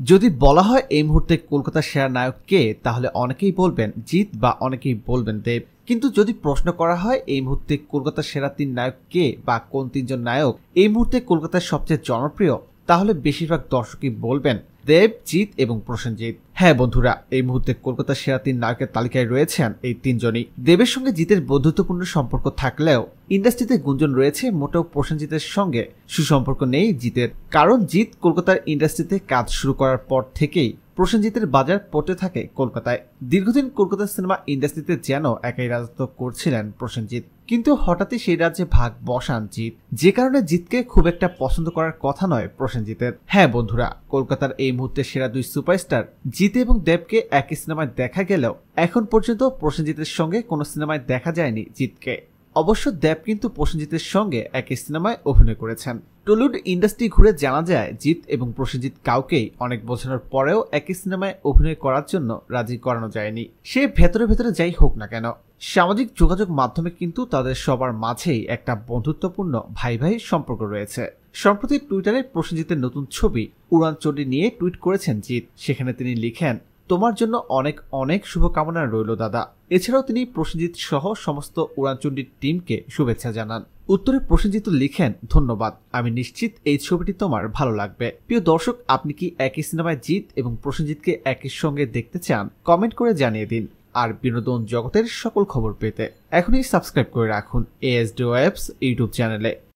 যদি বলা হয় এই মুহূর্তে কলকাতার সেরা নায়ক কে, তাহলে অনেকেই বলবেন জিৎ বা অনেকেই বলবেন দেব। কিন্তু যদি প্রশ্ন করা হয় এই মুহূর্তে কলকাতার সেরা তিন নায়ক কে বা কোন তিনজন নায়ক এই মুহূর্তে কলকাতার সবচেয়ে জনপ্রিয়, তাহলে বেশিরভাগ দর্শকই বলবেন দেব, জিৎ এবং প্রসেনজিৎ। হ্যাঁ বন্ধুরা, এই মুহূর্তে কলকাতার সেরা তিন নায়কের তালিকায় রয়েছেন এই তিনজনই। দেবের সঙ্গে জিতের বন্ধুত্বপূর্ণ সম্পর্ক থাকলেও ইন্ডাস্ট্রিতে গুঞ্জন রয়েছে, মোটেও প্রসেনজিতের সঙ্গে সুসম্পর্ক নেই জিতের। কারণ জিৎ কলকাতার ইন্ডাস্ট্রিতে কাজ শুরু করার পর থেকেই প্রসেনজিতের বাজার পড়তে থাকে কলকাতায়। দীর্ঘদিন কলকাতার সিনেমা ইন্ডাস্ট্রিতে যেন একাই রাজত্ব করছিলেন প্রসেনজিৎ। কিন্তু হঠাৎই সেই রাজ্যে ভাগ বসান জিৎ। যে কারণে জিতকে খুব একটা পছন্দ করার কথা নয় প্রসেনজিতের। হ্যাঁ বন্ধুরা, কলকাতার এই মুহূর্তে সেরা দুই সুপারস্টার জিত এবং দেবকে একই সিনেমায় দেখা গেলেও এখন পর্যন্ত প্রসেনজিতের সঙ্গে কোনো সিনেমায় দেখা যায়নি জিতকে অবশ্য দেব কিন্তু প্রসেনজিতের সঙ্গে একই সিনেমায় অভিনয় করেছেন। টলিউড ইন্ডাস্ট্রি ঘুরে জানা যায়, জিৎ এবং প্রসেনজিৎ কাউকেই অনেক বোঝানোর পরেও একই সিনেমায় অভিনয় করার জন্য রাজি করানো যায়নি। সে ভেতরে ভেতরে যাই হোক না কেন সামাজিক যোগাযোগ মাধ্যমে কিন্তু তাদের সবার মাঝেই একটা বন্ধুত্বপূর্ণ ভাই ভাই সম্পর্ক রয়েছে। সম্প্রতি টুইটারে প্রসেনজিতের নতুন ছবি উড়ান চণ্ডী নিয়ে টুইট করেছেন জিৎ। সেখানে তিনি লিখেন, তোমার জন্য অনেক অনেক শুভকামনা রইল, দাদা। এছাড়াও তিনি প্রসেনজিৎ সহ সমস্ত উড়ানচণ্ডীর টিমকে শুভেচ্ছা জানান। উত্তরে প্রসেনজিৎ লিখেন, ধন্যবাদ। আমি নিশ্চিত এই ছবিটি তোমার ভালো লাগবে। প্রিয় দর্শক, আপনি কি একই সিনেমায় জিৎ এবং প্রসেনজিৎকে একই সঙ্গে দেখতে চান? কমেন্ট করে জানিয়ে দিন। আর বিনোদন জগতের সকল খবর পেতে এখনই সাবস্ক্রাইব করে রাখুন এএসডি ওয়েবস ইউটিউব চ্যানেলে।